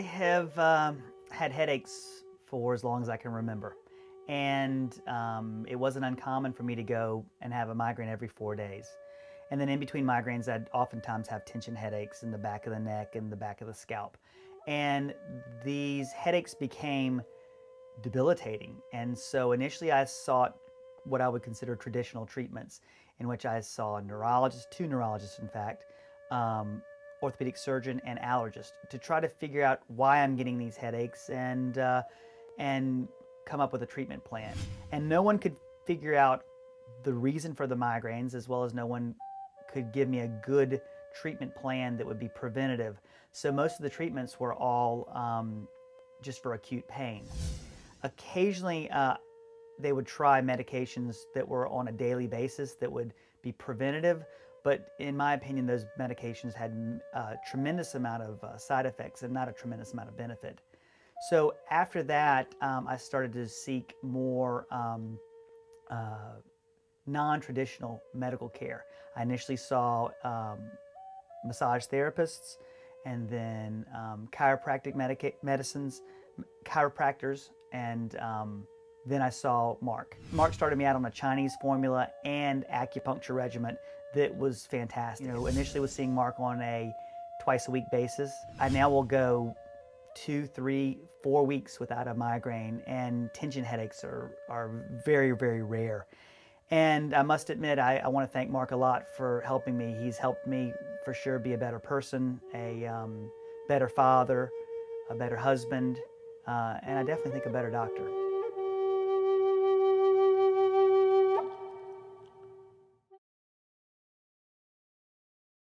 have um, had headaches for as long as I can remember. And um, it wasn't uncommon for me to go and have a migraine every four days. And then in between migraines, I'd oftentimes have tension headaches in the back of the neck and the back of the scalp. And these headaches became debilitating. And so initially I sought what I would consider traditional treatments, in which I saw a neurologist, two neurologists in fact, um, orthopedic surgeon, and allergist to try to figure out why I'm getting these headaches and, uh, and come up with a treatment plan. And no one could figure out the reason for the migraines as well as no one could give me a good treatment plan that would be preventative. So most of the treatments were all um, just for acute pain. Occasionally, uh, they would try medications that were on a daily basis that would be preventative, but in my opinion, those medications had a tremendous amount of uh, side effects and not a tremendous amount of benefit. So after that, um, I started to seek more um, uh, non-traditional medical care. I initially saw um, massage therapists and then um, chiropractic medicines, chiropractors, and um, then I saw Mark. Mark started me out on a Chinese formula and acupuncture regimen that was fantastic. You know, initially was seeing Mark on a twice a week basis. I now will go two, three, four weeks without a migraine, and tension headaches are, are very, very rare. And I must admit, I, I want to thank Mark a lot for helping me. He's helped me for sure be a better person, a um, better father, a better husband, uh, and I definitely think a better doctor.